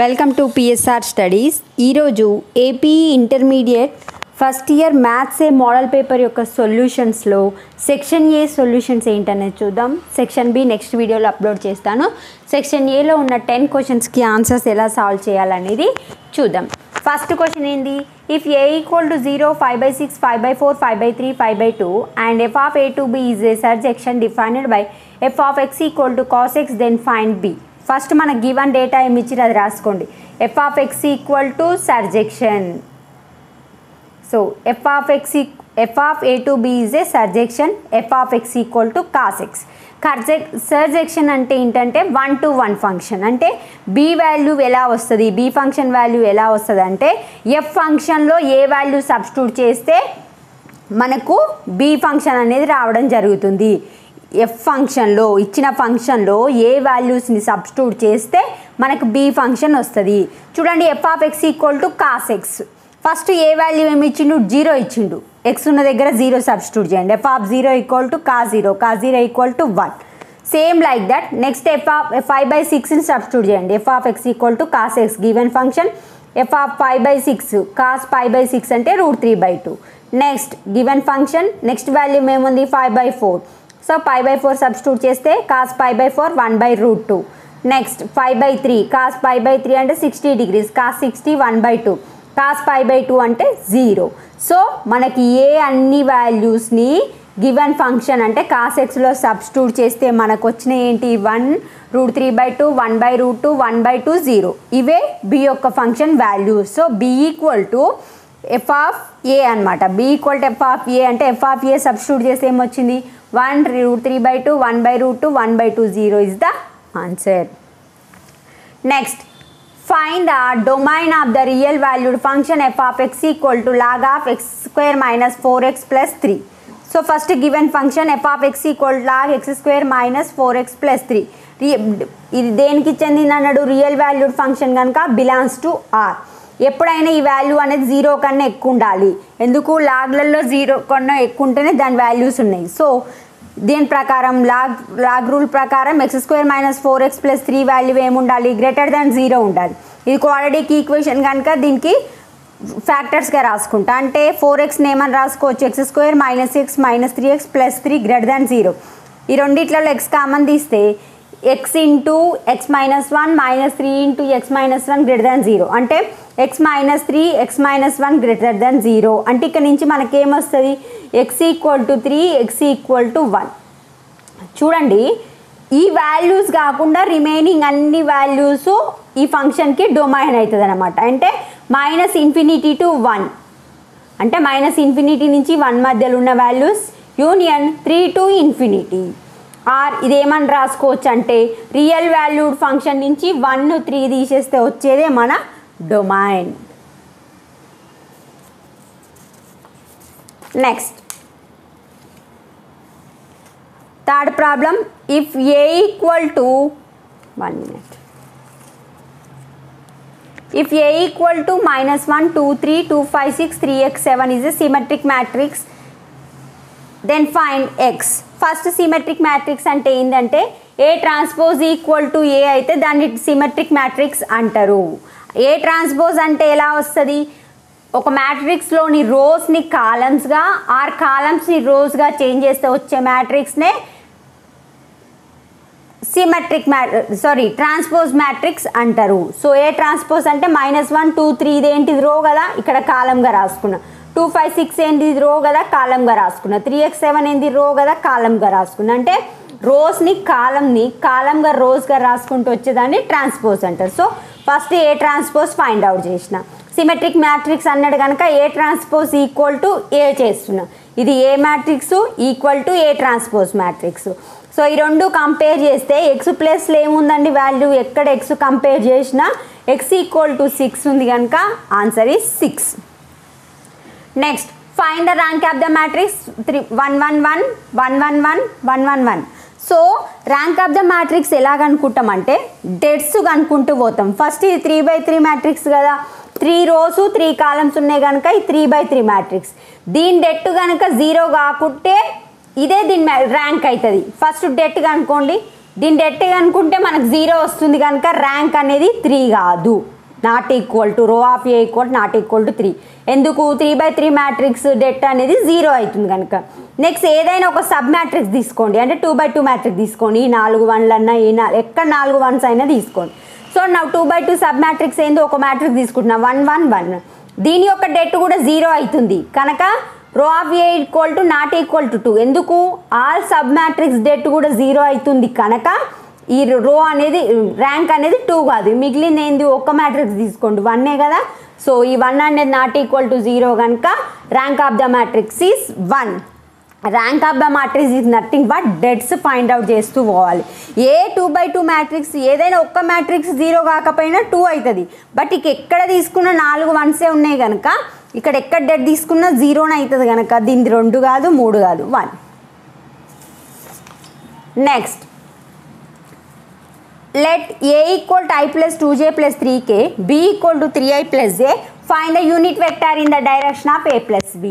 Welcome to PSR studies ఈరోజు AP intermediate first year maths A model paper యొక్క సొల్యూషన్స్లో section A solutions ఏంటనేది చూద్దాం. సెక్షన్ బి నెక్స్ట్ వీడియోలో అప్లోడ్ చేస్తాను. సెక్షన్ ఏలో ఉన్న టెన్ క్వశ్చన్స్కి ఆన్సర్స్ ఎలా సాల్వ్ చేయాలనేది చూద్దాం. ఫస్ట్ క్వశ్చన్ ఏంది? If A equal to zero five by six five by four five by three five by two and F of A to B is a surjection defined by F of X equal to cos X then find B first మన given data ఏమి ఇచ్చిన అది రాసుకోండి. F of X equal to surjection so F of X F of A to B is a surjection F of X equal to cos X కర్జెక్ surjection అంటే ఏంటంటే one to one function అంటే B value ఎలా వస్తుంది B function value ఎలా వస్తుంది అంటే F ఫంక్షన్లో A value substitute చేస్తే మనకు బి ఫంక్షన్ అనేది రావడం జరుగుతుంది. ఎఫ్ ఫంక్షన్లో ఇచ్చిన ఫంక్షన్లో ఏ వాల్యూస్ని సబ్స్టిట్యూట్ చేస్తే మనకు బి ఫంక్షన్ వస్తుంది. చూడండి F of X equal to cos X first A value ఏమి ఇచ్చిండు? జీరో ఇచ్చిండు. ఎక్స్ ఉన్న దగ్గర జీరో సబ్స్టిట్యూట్ చేయండి. F of zero equal to cos zero cos zero equal to one same like that next F of five by సిక్స్ని substitute చేయండి. F of X equal to cos X given function F of five by six cos five by six అంటే root three by two next given function next value ఏముంది? Five by four so five by four substitute చేస్తే cos five by four one by root two next five by three cos five by three అంటే sixty degrees cos sixty one by two cos five by two అంటే zero so మనకి A అన్ని వాల్యూస్ని given function అంటే cos ఎక్స్లో substitute చేస్తే మనకు వచ్చిన ఏంటి? One root three by two one by root two one by two zero ఇవే బి యొక్క function values so B equal to F of A అనమాట B equal to F of A అంటే F of A substitute చేస్తే ఏమొచ్చింది? One root three by two one by root two one by two zero is the answer next find the domain of the real valued function F of X equal to log of X square minus four X plus three so first given function F of X equal log X square minus four X plus three ఇది దేనికి చెందిందన్నాడు real valued function కనుక belongs to R ఎప్పుడైనా ఈ value అనేది zero కన్నా ఎక్కువ ఉండాలి. ఎందుకు? లాగ్లలో జీరో కన్నా ఎక్కువ ఉంటేనే దాని వాల్యూస్ ఉన్నాయి. సో దీని ప్రకారం లాగ్ లాగ్ రూల్ ప్రకారం X square minus four X plus three value ఏముండాలి గ్రేటర్ దాన్ జీరో ఉండాలి. ఇది క్వాడ్రటిక్ ఈక్వేషన్ కనుక దీనికి ఫ్యాక్టర్స్గా రాసుకుంటా. అంటే ఫోర్ ఎక్స్ నేమని రాసుకోవచ్చు? X square minus X minus three X plus three greater than zero. ఈ రెండిట్లలో ఎక్స్ కామన్ తీస్తే X into X minus one minus three into X minus one greater than zero అంటే X minus three X minus one greater than zero అంటే ఇక్కడ నుంచి మనకేమొస్తుంది? X equal to three X equal to one చూడండి ఈ values కాకుండా remaining అన్ని values ఈ ఫంక్షన్కి డొమైన్ అవుతుంది అనమాట అంటే మైనస్ ఇన్ఫినిటీ టు వన్ అంటే మైనస్ ఇన్ఫినిటీ నుంచి వన్ మధ్యలో ఉన్న values union three to infinity or ఇదేమని రాసుకోవచ్చు అంటే రియల్ వాల్యూడ్ ఫంక్షన్ నుంచి వన్ త్రీ తీసేస్తే వచ్చేదే మన domain. Next. Third problem if A equal to one minute. If A equal to minus one two three two five six three X seven is a symmetric matrix. Then find X first symmetric matrix అంటే ఏంటంటే A transpose equal to A అయితే దాన్ని symmetric matrix అంటారు. ఏ transpose అంటే ఎలా వస్తుంది? ఒక మ్యాట్రిక్స్లోని రోస్ని కాలమ్స్గా are కాలమ్స్ని రోస్గా change చేస్తే వచ్చే మ్యాట్రిక్స్నే symmetric matrix sorry transpose matrix అంటారు. సో ఏ ట్రాన్స్పోజ్ అంటే మైనస్ వన్ టూ త్రీ ఇదేంటిది రో కదా? ఇక్కడ కాలంగా రాసుకున్నాం. టూ ఫైవ్ సిక్స్ ఏంది? రో కదా కాలంగా రాసుకున్నా. త్రీ ఎక్స్ సెవెన్ ఏంది? రో కదా కాలంగా రాసుకున్నా. అంటే రోస్ని కాలంని కాలంగా రోజ్గా రాసుకుంటూ వచ్చేదాన్ని ట్రాన్స్పోజ్ అంటారు. So first A transpose find out చేసిన. సిమెట్రిక్ మ్యాట్రిక్స్ అన్నాడు కనుక A transpose equal to A చేస్తున్నా. ఇది A matrix? Equal to A transpose matrix. So ఈ రెండు కంపేర్ చేస్తే ఎక్స్ ప్లస్లో ఏముందండి వాల్యూ? ఎక్కడ ఎక్స్ కంపేర్ చేసినా ఎక్స్ ఈక్వల్ టు సిక్స్ ఉంది కనుక answer is six next find the rank of the matrix three one one one one one one one one one so rank of the matrix ఎలా కనుక్కుంటామంటే dets కనుక్కుంటూ పోతాం. First ఇది three by three matrix కదా. Three rows three columns ఉన్నాయి కనుక ఈ three by three matrix దీని డెట్ కనుక జీరో కాకుంటే ఇదే దీని ర్యాంక్ అవుతుంది ఫస్ట్ డెట్ కనుకోండి. దీని డెట్ కనుకుంటే మనకు జీరో వస్తుంది కనుక ర్యాంక్ అనేది త్రీ కాదు. Not equal to rho of A equal not equal to three. ఎందుకు? Three by three matrix det అనేది జీరో అవుతుంది కనుక. నెక్స్ట్ ఏదైనా ఒక సబ్ మ్యాట్రిక్స్ తీసుకోండి. అంటే టూ బై టూ మ్యాట్రిక్స్ తీసుకోండి. ఈ నాలుగు వన్లు అన్నా ఈ నా ఎక్కడ నాలుగు వన్స్ అయినా తీసుకోండి. సో నా two by two sub matrix ఏందో ఒక మ్యాట్రిక్స్ తీసుకుంటున్నా. వన్ వన్ వన్ దీని యొక్క డెట్ కూడా జీరో అవుతుంది. కనుక rho of A equal to not equal to two. ఎందుకు? ఆల్ సబ్ మ్యాట్రిక్స్ డెట్ కూడా జీరో అవుతుంది కనుక ఈ రో అనేది ర్యాంక్ అనేది టూ కాదు. మిగిలిన ఏంది ఒక్క మ్యాట్రిక్స్ తీసుకోండి. వన్నే కదా? సో ఈ వన్ అనేది నాట్ ఈక్వల్ టు జీరో కనుక rank of the matrix is one rank of the matrix is nothing but dets find out చేస్తూ పోవాలి. A two by two matrix ఏదైనా ఒక్క మ్యాట్రిక్స్ జీరో కాకపోయినా టూ అవుతుంది బట్ ఇక ఎక్కడ తీసుకున్న నాలుగు వన్సే ఉన్నాయి కనుక ఇక్కడ ఎక్కడ డెట్ తీసుకున్నా జీరోనే అవుతుంది కనుక దీనిది రెండు కాదు మూడు కాదు one next let a equal to i plus 2j plus 3k b equal to 3i plus j find the unit vector in the direction of a plus b.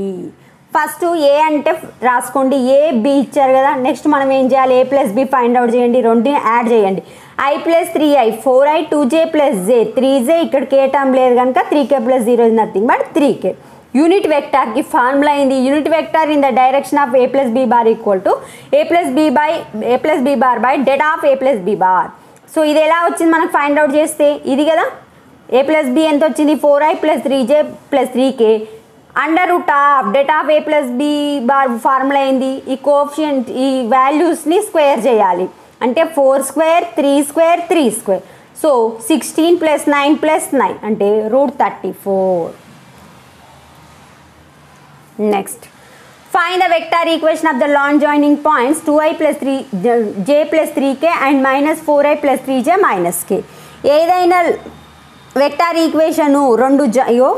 First A అంటే రాసుకోండి. ఏ బి ఇచ్చారు కదా. Next మనం ఏం చేయాలి? A plus B find out చేయండి. రెండుని add చేయండి. I plus three I four I two J plus J three J ఇక్కడ కే టర్మ్ లేదు కనుక three K plus zero is nothing but three K unit వెక్టార్కి formula అయింది unit vector in the direction of A plus B bar equal to A plus B by A plus B bar by det of A plus B bar so ఇది ఎలా వచ్చింది మనకు find out చేస్తే? ఇది కదా? A plus B ఎంత వచ్చింది? Four I plus three J plus three K under root of det of A plus B bar formula అయింది ఈ కోఫిషియంట్ ఈ వాల్యూస్ని స్క్వేర్ చేయాలి. అంటే four square three square three square so sixteen plus nine plus nine అంటే root thirty four next Find the vector equation of the non-joining points 2i plus 3 j plus 3k and minus 4i plus 3j minus k. ఏదైనా vector equation రెండు జయో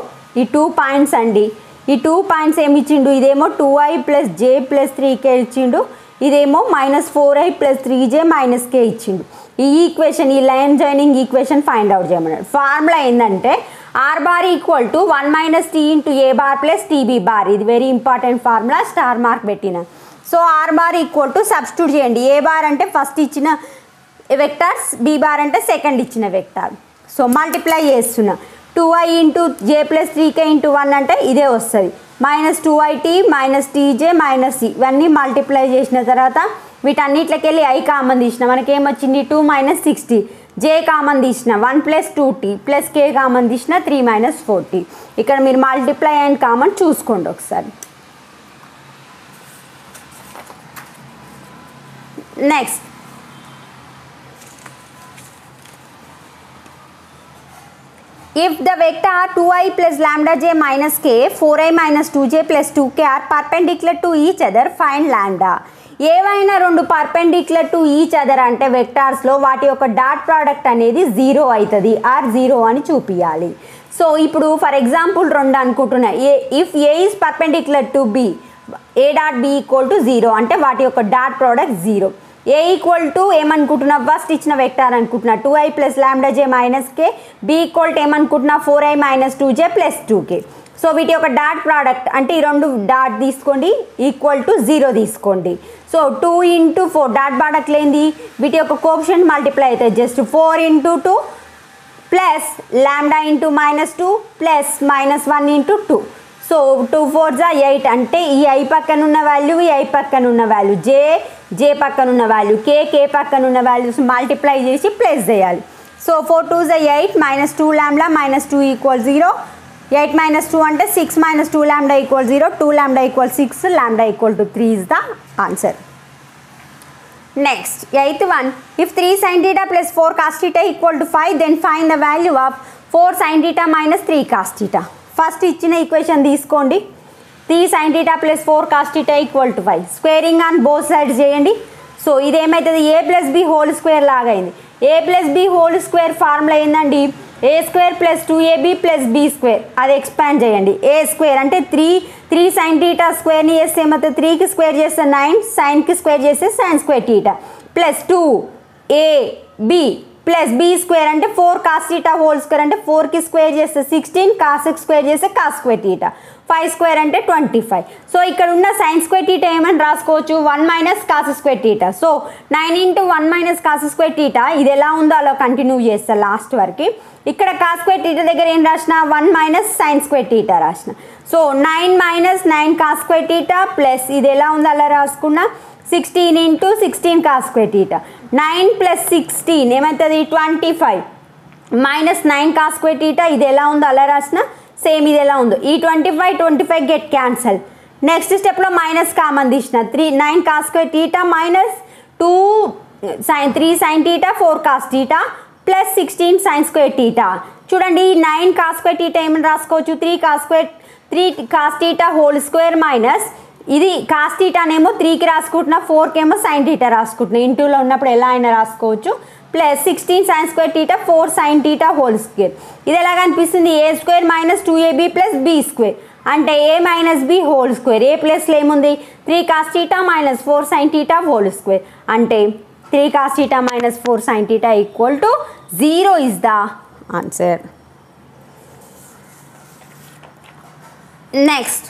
ఈ two points అండి. ఈ two points ఏమి ఇచ్చిండు? ఇదేమో two I plus J plus three K ఇచ్చిండు. ఇదేమో minus four I plus three J minus K ఇచ్చిండు. ఈ ఈక్వేషన్ ఈ line joining equation find out చేయమన్నాడు. ఫార్ములా ఏంటంటే R bar equal to one minus T into A bar plus T B bar ఇది very important formula star mark పెట్టిన. So R bar equal to substitute చేయండి. ఏ bar అంటే first ఇచ్చిన vectors be bar అంటే second ఇచ్చిన vector so multiply చేస్తున్నా. Two I into J plus three K into one అంటే ఇదే వస్తుంది. Minus two I T minus T J minus C ఇవన్నీ మల్టిప్లై చేసిన తర్వాత వీటన్నిటికి వెళ్ళి ఐ కామన్ తీసిన మనకేమొచ్చింది two minus sixty J common తీసిన one plus two T plus K common తీసిన త్రీ మైనస్ ఫోర్ టీ ఇక్కడ మీరు మల్టిప్లై అండ్ కామన్ చూసుకోండి ఒకసారి. Next if the vector two I plus lambda J minus K four I minus two J plus two K are perpendicular to each other find lambda ఏవైనా రెండు perpendicular to each other అంటే వెక్టార్స్లో వాటి యొక్క dot product అనేది zero అవుతుంది or zero అని చూపించాలి సో ఇప్పుడు ఫర్ ఎగ్జాంపుల్ రెండు అనుకుంటున్నా. A if A is perpendicular to B A dot B equal to zero అంటే వాటి యొక్క dot product zero. A equal to ఏమనుకుంటున్నా? First ఇచ్చిన వెక్టార్ అనుకుంటున్నా. Two I plus lambda J minus K B equal to ఏమనుకుంటున్నా? Four I minus two J plus two K so వీటి యొక్క dot product అంటే ఈ రెండు డాట్ తీసుకోండి ఈక్వల్ టు జీరో తీసుకోండి. So two into four dot product లేనిది వీటి యొక్క కోప్షన్ మల్టిప్లై అవుతుంది just four into two plus lambda into minus two plus minus one into two so two four జా ఎయిట్ అంటే ఈ ఐ పక్కన ఉన్న వాల్యూ ఈ ఐ పక్కన ఉన్న వాల్యూ జే జే పక్కన ఉన్న వాల్యూ కే కే పక్కన ఉన్న వాల్యూస్ మల్టిప్లై చేసి ప్లస్ చేయాలి. సో ఫోర్ టూ జా eight minus two lambda minus two equal zero eight minus two అంటే six minus two lambda equal zero two lambda equal six lambda equal to three is the answer. Next eighth one. If three sine theta plus four cos theta equal to five then find the value of four sine theta minus three cos theta first ఇచ్చిన equation తీసుకోండి. Three sine theta plus four cos theta equal to five squaring on both sides చేయండి. So ఇదేమవుతుంది A plus B whole square లాగా అయింది A plus B whole square formula ఏంటండి A square plus two A B plus B square అది expand చేయండి. A square అంటే three three sine theta స్క్వేర్ని చేస్తే ఏమవుతుంది? త్రీకి స్క్వేర్ చేస్తే నైన్ సైన్కి స్క్వేర్ చేస్తే sine square theta plus two A B plus B square అంటే four cos theta whole square అంటే ఫోర్కి స్క్వేర్ చేస్తే సిక్స్టీన్ కాస్ స్క్వేర్ చేస్తే cos square theta five square అంటే ట్వంటీ ఫైవ్. సో ఇక్కడ ఉన్న సైన్ స్క్వేర్ టీటా ఏమని రాసుకోవచ్చు? One minus cos square theta. So nine into one minus cos square theta ఇది ఎలా ఉందో అలా కంటిన్యూ చేస్తా లాస్ట్ వరకు. ఇక్కడ కాస్ స్క్వేర్ టీటా దగ్గర ఏం రాసిన? One minus sine square theta రాసిన. So nine minus nine cos square theta plus ఇది ఎలా ఉందో అలా రాసుకున్నా. Sixteen into sixteen cos square theta. Nine plus sixteen ఏమవుతుంది? Twenty five. Minus nine cos square theta ఇది ఎలా ఉందో అలా రాసిన. సేమ్ ఇది ఎలా ఉందో. ఈ twenty five twenty five get cancel next స్టెప్లో మైనస్ కామన్ తీసిన. Three nine cos square theta minus two sine three sine theta four cos theta plus sixteen sine square theta చూడండి నైన్ కాస్ స్క్వేర్ టీటా ఏమని రాసుకోవచ్చు? Three cos square three cos theta whole square minus ఇది cos టీటానేమో త్రీకి రాసుకుంటున్నా ఫోర్కి ఏమో sine theta రాసుకుంటున్నా. ఇంటూలో ఉన్నప్పుడు ఎలా అయినా రాసుకోవచ్చు. Plus sixteen sine square theta four sine theta whole square ఇది ఎలా అనిపిస్తుంది? A square minus two A B plus B square అంటే A minus B whole square A ప్లస్లో ఏముంది? Three cos theta minus four sine theta whole square అంటే three cos theta minus four sine theta equal to zero is the answer next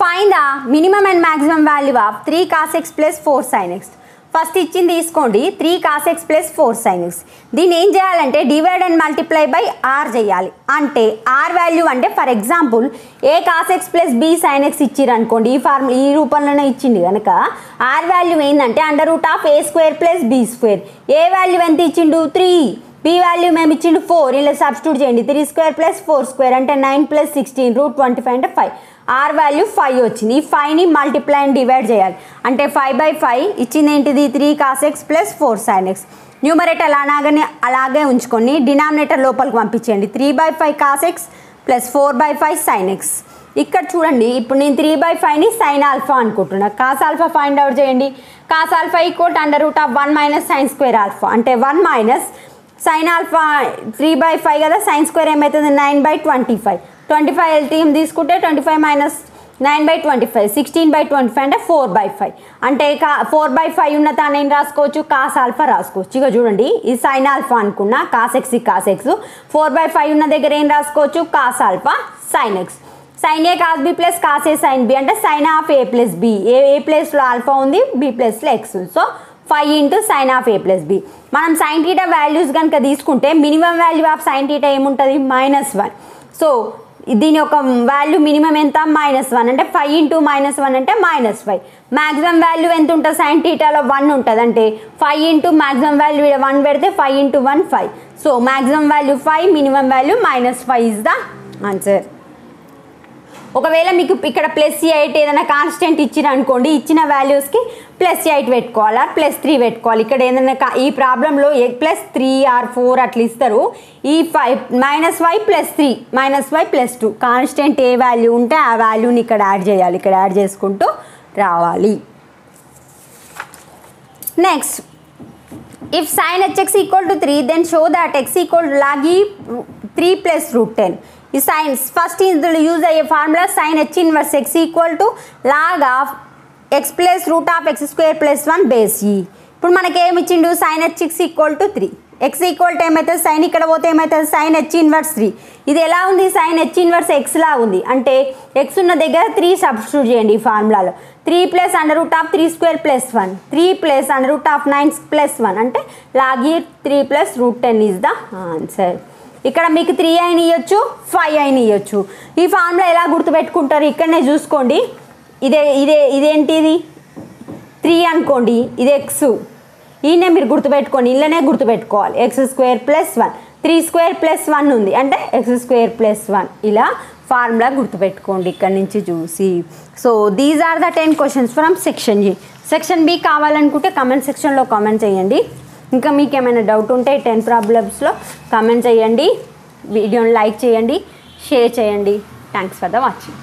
find the minimum and maximum value of three cos X plus four sine X first ఇచ్చింది తీసుకోండి three cos X plus four sine X దీన్ని ఏం చేయాలంటే divide and multiply by R చేయాలి. అంటే are value అంటే for example A cos X plus B sine X ఇచ్చిర్రు అనుకోండి ఈ ఫార్మ్ ఈ రూపంలోనే ఇచ్చింది కనుక ఆర్ వాల్యూ ఏంటంటే under root of A square plus B square A value ఎంత ఇచ్చిండు? త్రీ బి వాల్యూ మేము ఇచ్చిండు ఫోర్ ఇలా సబ్స్టిట్యూట్ చేయండి three square plus four square అంటే nine plus sixteen root twenty five అంటే ఫైవ్ ఆర్ వాల్యూ ఫైవ్ వచ్చింది. ఈ ఫైవ్ని మల్టిప్లై అండ్ డివైడ్ చేయాలి. అంటే ఫైవ్ బై ఫైవ్ ఇచ్చింది ఏంటిది? Three cos x plus four sine x numerator అలాగనే అలాగే ఉంచుకొని డినామినేటర్ లోపలికి పంపించండి three by five cos x plus four by five sine x ఇక్కడ చూడండి ఇప్పుడు నేను త్రీ బై ఫైవ్ని సైన్ ఆల్ఫా అనుకుంటున్నా. కాస్ ఆల్ఫా ఫైండ్ అవుట్ చేయండి. Cos alpha equal under root of one minus sine square alpha అంటే one minus sine alpha three by five కదా sine square ఏమవుతుంది nine by twenty five twenty five LTM తీసుకుంటే twenty five minus nine by twenty five sixteen by twenty five అంటే four by five అంటే కా four by five ఉన్న తాను ఏం రాసుకోవచ్చు? కాస్ ఆల్ఫా రాసుకోవచ్చు. ఇక చూడండి ఇది సైన్ ఆల్ఫా అనుకున్నా cos x cos x four by five ఉన్న దగ్గర ఏం రాసుకోవచ్చు? Cos alpha sine x sine A cos B plus cos A sine B అంటే sine of A plus B A A ప్లేస్లో ఆల్ఫా ఉంది? బి ప్లస్లో x ఉంది. So five into sine of A plus B మనం sine theta values కనుక తీసుకుంటే minimum value of sine theta ఏముంటుంది? Minus one so దీని యొక్క వాల్యూ మినిమం ఎంత? మైనస్ వన్ అంటే ఫైవ్ ఇంటూ మైనస్ వన్ అంటే మైనస్ ఫైవ్ మ్యాక్సిమం వాల్యూ ఎంత ఉంటుంది? సైన్ టీటాలో వన్ ఉంటుంది. అంటే five into maximum value one పెడితే five into one five so maximum value five minimum value minus five is the answer ఒకవేళ మీకు ఇక్కడ ప్లస్ ఎయిట్ ఏదైనా కాన్స్టెంట్ ఇచ్చిన అనుకోండి ఇచ్చిన వాల్యూస్కి ప్లస్ ఎయిట్ పెట్టుకోవాలా? ప్లస్ త్రీ పెట్టుకోవాలి. ఇక్కడ ఏదైనా ఈ ప్రాబ్లంలో ప్లస్ త్రీ ఆర్ ఫోర్ అట్లా ఇస్తారు. ఈ five minus y plus three minus y plus two constant ఏ వాల్యూ ఉంటే ఆ వాల్యూని ఇక్కడ యాడ్ చేయాలి. ఇక్కడ యాడ్ చేసుకుంటూ రావాలి. Next if sine hx equal to 3 then show that x equal to log e 3 plus root 10 ఈ సైన్స్ ఫస్ట్ ఇందులో యూజ్ అయ్యే formula sine h inverse x equal to log of x plus root of x square plus one base e ఇప్పుడు మనకి ఏమి ఇచ్చిండు sine h x equal to three x equal to ఏమవుతుంది sine ఇక్కడ పోతే ఏమవుతుంది సైన్ హెచ్ ఇన్వర్స్ త్రీ ఇది ఎలా ఉంది? సైన్ హెచ్ ఇన్వర్స్ ఎక్స్ లా ఉంది. అంటే ఎక్స్ ఉన్న దగ్గర త్రీ సబ్స్టిట్యూట్ చేయండి ఈ ఫార్ములాలో. Three plus under root of three square plus one three plus under root of nine plus one అంటే log e three plus root ten is the answer ఇక్కడ మీకు త్రీ అయిన ఇవ్వచ్చు ఫైవ్ అయిన ఇవ్వచ్చు ఈ ఫార్ములా ఎలా గుర్తుపెట్టుకుంటారు ఇక్కడనే చూసుకోండి. ఇదే ఇదే ఇదేంటిది? త్రీ అనుకోండి ఇది ఎక్స్ ఈయనే మీరు గుర్తుపెట్టుకోండి ఇళ్ళనే గుర్తుపెట్టుకోవాలి. X square plus one three square plus one ఉంది. అంటే ఎక్స్ స్క్వేర్ ప్లస్ వన్ ఇలా ఫార్ములా గుర్తుపెట్టుకోండి ఇక్కడ నుంచి చూసి. So these are the ten questions from section G section B కావాలనుకుంటే కమెంట్ సెక్షన్లో కామెంట్ చేయండి. ఇంకా మీకు ఏమైనా డౌట్ ఉంటే టెన్ ప్రాబ్లమ్స్లో కామెంట్ చేయండి. వీడియోని లైక్ చేయండి. షేర్ చేయండి. Thanks for the watching